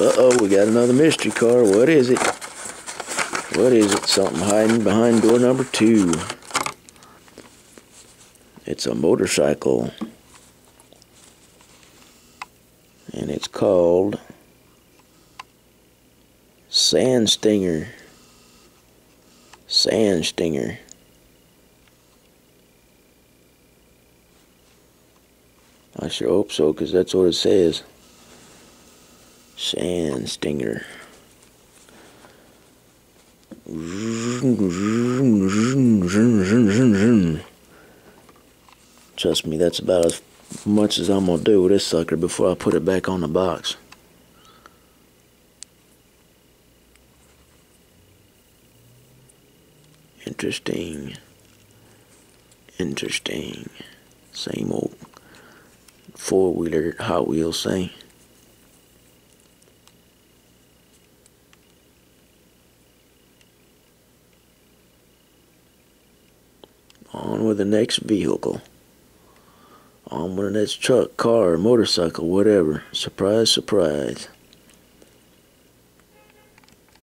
Uh-oh, we got another mystery car. What is it? What is it? Something hiding behind door number two. It's a motorcycle. And it's called Sand Stinger. Sand Stinger. I sure hope so, because that's what it says. Sand Stinger. Trust me, that's about as much as I'm gonna do with this sucker before I put it back on the box. Interesting. Interesting. Same old four wheeler Hot Wheels thing. On with the next vehicle. On with the next truck, car, motorcycle, whatever. Surprise, surprise.